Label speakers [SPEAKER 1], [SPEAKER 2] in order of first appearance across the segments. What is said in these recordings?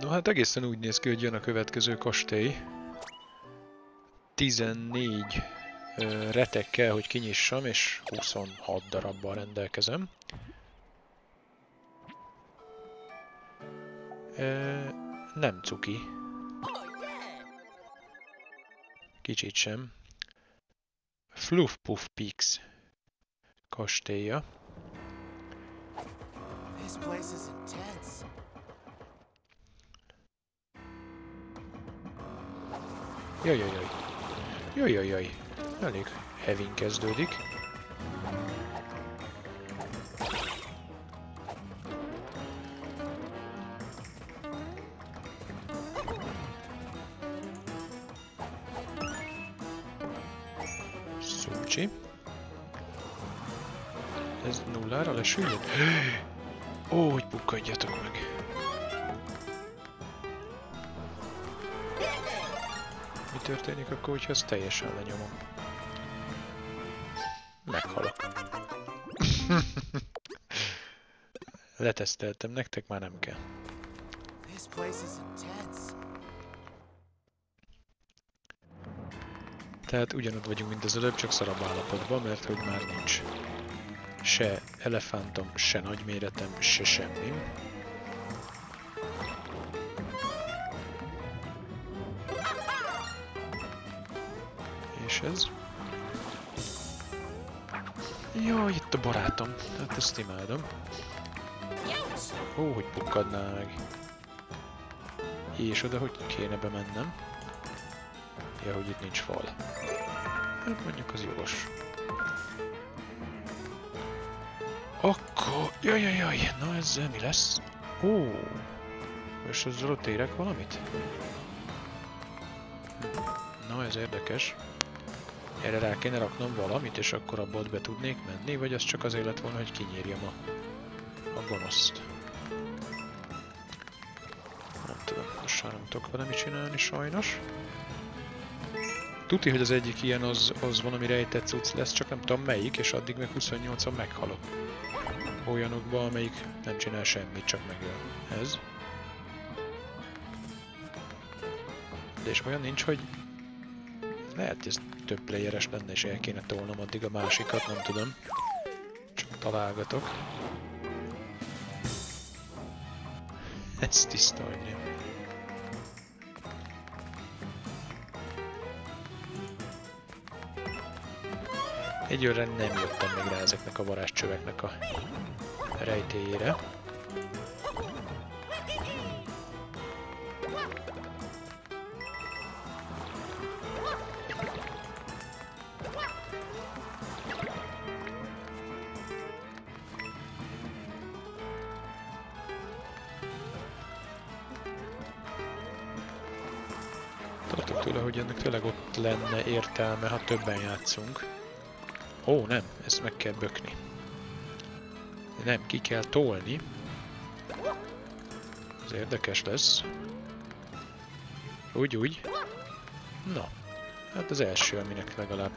[SPEAKER 1] No hát egészen úgy néz ki, hogy jön a következő kastély. 14 ö, retekkel, hogy kinyissam, és 26 darabbal rendelkezem. Ö, nem cuki. Kicsit sem. Fluff Puff Peaks kastélya.
[SPEAKER 2] This place is intense.
[SPEAKER 1] Jaj, jaj, jaj. Jaj, jaj, jaj. Elég hevin kezdődik. Szucsi. Ez nullára lesüljön? Ó, hogy pukkadjatok meg. Történik akkor, hogyha ezt teljesen lenyomom? Meghalok. Leteszteltem, nektek már nem kell. Tehát ugyanott vagyunk, mint az előbb, csak szarabb állapotban, mert hogy már nincs se elefántom, se nagyméretem, se semmi. És ez? Jó, itt a barátom. Hát ezt imádom. Ó, hogy pukkadná meg. És oda, hogy kéne bemennem. Ja, hogy itt nincs fal. Hát mondjuk az jogos. Akkor... Jaj, jaj, jaj, na ezzel mi lesz? Ó, és ezzel ott érek valamit? Hm, Na, ez érdekes. Erre rá kéne raknom valamit, és akkor abba ott be tudnék menni, vagy az csak azért lett volna, hogy kinyírjam a, a gonoszt. Nem tudom, most már nem tudok vele csinálni sajnos. Tuti, hogy az egyik ilyen az, az valami rejtett cucc lesz, csak nem tudom melyik, és addig meg 28-on meghalok. Olyanokban, amelyik nem csinál semmit, csak megöl. Ez. De és olyan nincs, hogy lehet, ez több playeres lenne, és el kéne tolnom addig a másikat, nem tudom. Csak találgatok. Ez tiszta anyja. Egyőre nem jöttem még rá ezeknek a varázscsöveknek a rejtélyére. Tartok tőle, hogy ennek tényleg ott lenne értelme, ha többen játszunk. Ó, nem, ezt meg kell bökni. Nem, ki kell tolni. Ez érdekes lesz. Úgy, úgy. Na, hát az első, aminek legalább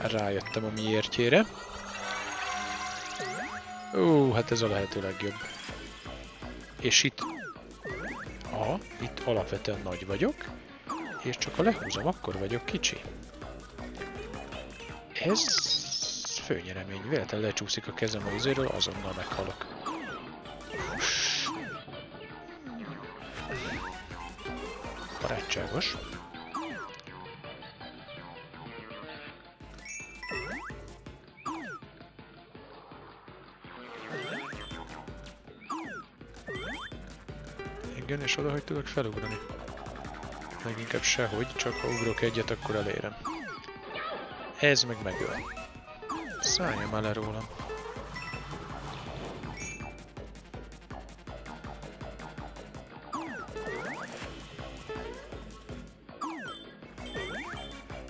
[SPEAKER 1] rájöttem a miértjére. Ó, hát ez a lehető legjobb. És itt... Aha, itt alapvetően nagy vagyok. És csak ha lehúzom, akkor vagyok kicsi. Ez főnyeremény. Véletlenül lecsúszik a kezem a izéről, azonnal meghalok. Barátságos. Igen, és oda, hogy tudok felugrani. Leginkább sehogy, csak ha ugrok egyet, akkor elérem. Ez meg megöl. Szálljam el rólam.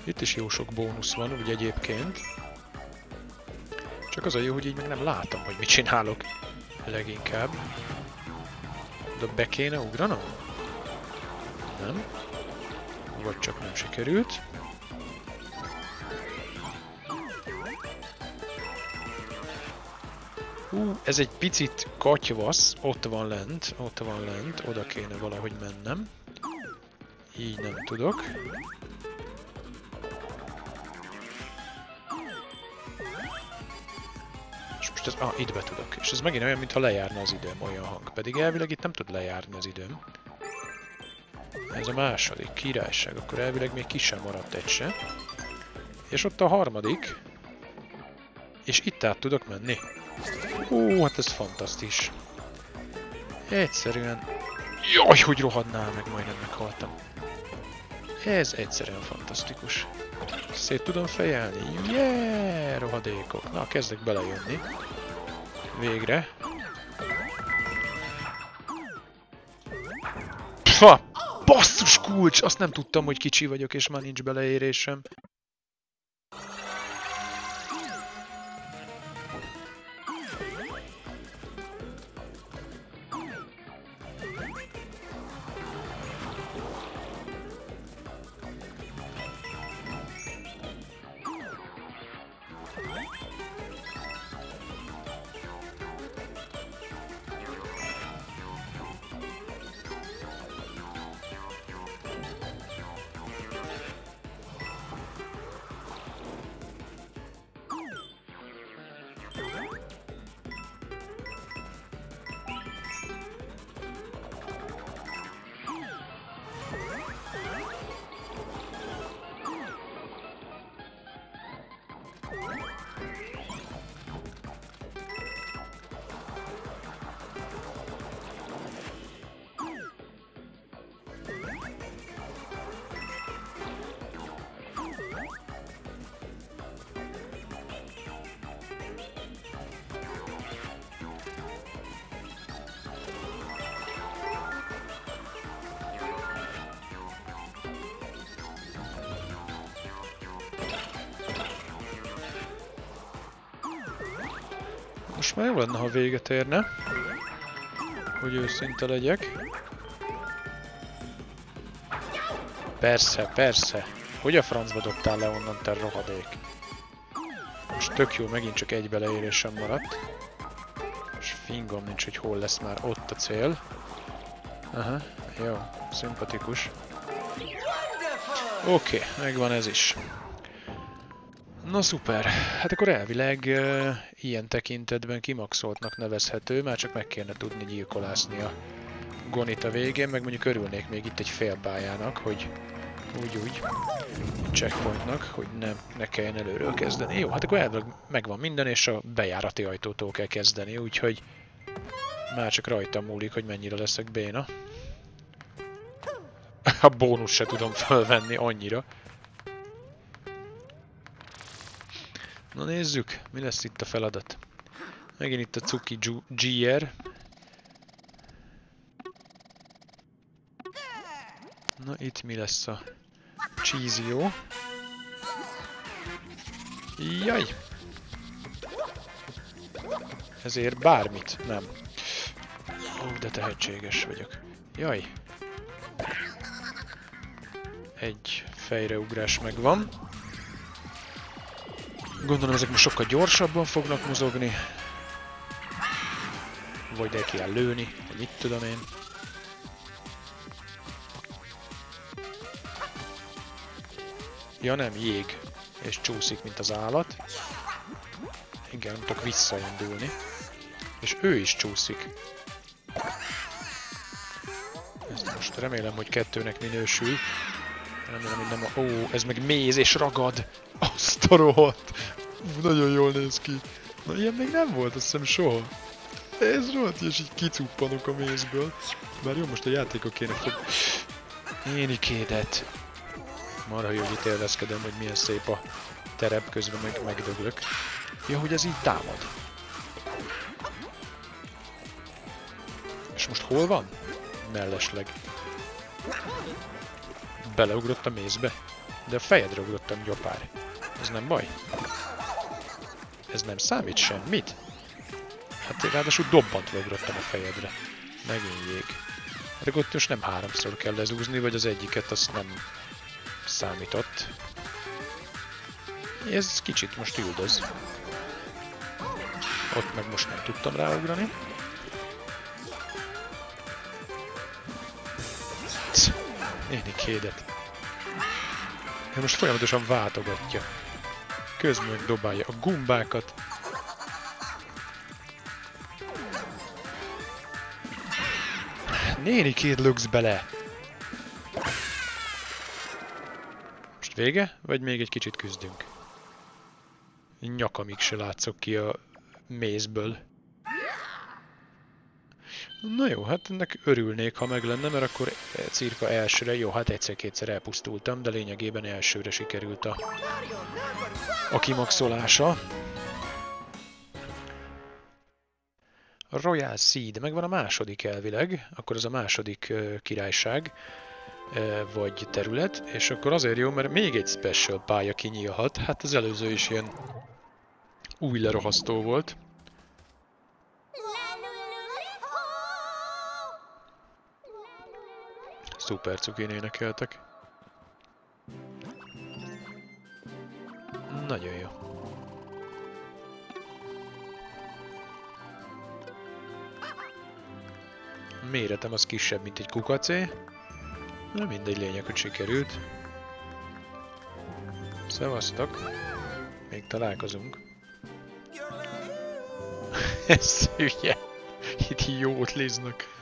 [SPEAKER 1] Itt is jó sok bónusz van, úgy egyébként. Csak az a jó, hogy így meg nem látom, hogy mit csinálok. Leginkább. De be kéne ugranom? Nem? Vagy csak nem sikerült. Ú, ez egy picit katyvasz, ott van lent, ott van lent, oda kéne valahogy mennem. Így nem tudok. És most ez, ah, itt be tudok. És ez megint olyan, mintha lejárna az időm, olyan hang. Pedig elvileg itt nem tud lejárni az időm. Ez a második királyság, akkor elvileg még ki sem maradt egy se. És ott a harmadik. És itt át tudok menni. Ó, hát ez fantasztis. Egyszerűen... Jaj, hogy rohadnál meg, majdnem meghaltam. Ez egyszerűen fantasztikus. Szét tudom fejelni. Yeah, rohadékok. Na, kezdek belejönni. Végre. Pfa! Basszus kulcs! Azt nem tudtam, hogy kicsi vagyok, és már nincs beleérésem. Most már jó lenne, ha véget érne. Hogy őszinte legyek. Persze, persze. Hogy a francba dobtál le onnan, te rohadék? Most tök jó, megint csak egy beleérésem maradt. És fingom nincs, hogy hol lesz már ott a cél. Aha, jó, szimpatikus. Oké, okay, megvan ez is. Na szuper, hát akkor elvileg uh, ilyen tekintetben kimaxoltnak nevezhető, már csak meg kéne tudni gyilkolászni a gonit a végén, meg mondjuk örülnék még itt egy félpályának, hogy úgy-úgy checkpointnak, hogy nem, ne kelljen előről kezdeni. Jó, hát akkor elvileg megvan minden, és a bejárati ajtótól kell kezdeni, úgyhogy már csak rajta múlik, hogy mennyire leszek béna. A bónusz se tudom felvenni annyira. Na nézzük, mi lesz itt a feladat. Megint itt a Cuki GR. Na itt mi lesz a Cheesio. Jaj! Ezért bármit, nem. Ó, de tehetséges vagyok. Jaj! Egy fejreugrás megvan. Gondolom ezek most sokkal gyorsabban fognak mozogni. Vagy de kell lőni, vagy mit tudom én. Ja nem, jég. És csúszik, mint az állat. Igen, nem tudok visszaindulni. És ő is csúszik. Ezt most remélem, hogy kettőnek minősül. Remélem, hogy nem a... Ó, ez meg méz és ragad! Azt a rohadt! Nagyon jól néz ki. Na ilyen még nem volt, azt hiszem soha. Ez rohadt, és így kicuppanok a mézből. Már jó, most a játékok kéne fog... Énikédet. Marha jó, hogy élvezkedem, hogy milyen szép a terep, közben meg megdöglök. Ja, hogy ez így támad. És most hol van? Mellesleg. Beleugrott a mézbe? De a fejedre ugrottam gyopár. Ez nem baj? Ez nem számít semmit? Hát ráadásul dobbantva ugrottam a fejedre. Megint jég. Hát ott most nem háromszor kell lezúzni, vagy az egyiket azt nem számított. Ez kicsit most üldöz. Ott meg most nem tudtam ráugrani. Néni kédet. Ja, most folyamatosan váltogatja. Közben dobálja a gumbákat. Néni két löksz bele! Most vége? Vagy még egy kicsit küzdünk? Nyakamig se látszok ki a mézből. Na jó, hát ennek örülnék, ha meg lenne, mert akkor cirka elsőre, jó, hát egyszer-kétszer elpusztultam, de lényegében elsőre sikerült a, a kimaxolása. A Royal Seed, megvan a második elvileg, akkor ez a második uh, királyság, uh, vagy terület, és akkor azért jó, mert még egy special pálya kinyílhat, hát az előző is ilyen új lerohasztó volt. Szuper cukén énekeltek. Nagyon jó. Méretem az kisebb, mint egy kukacé. Na mindegy lényeg, hogy sikerült. Szevasztok. Még találkozunk. Ez hülye. Itt jót léznek.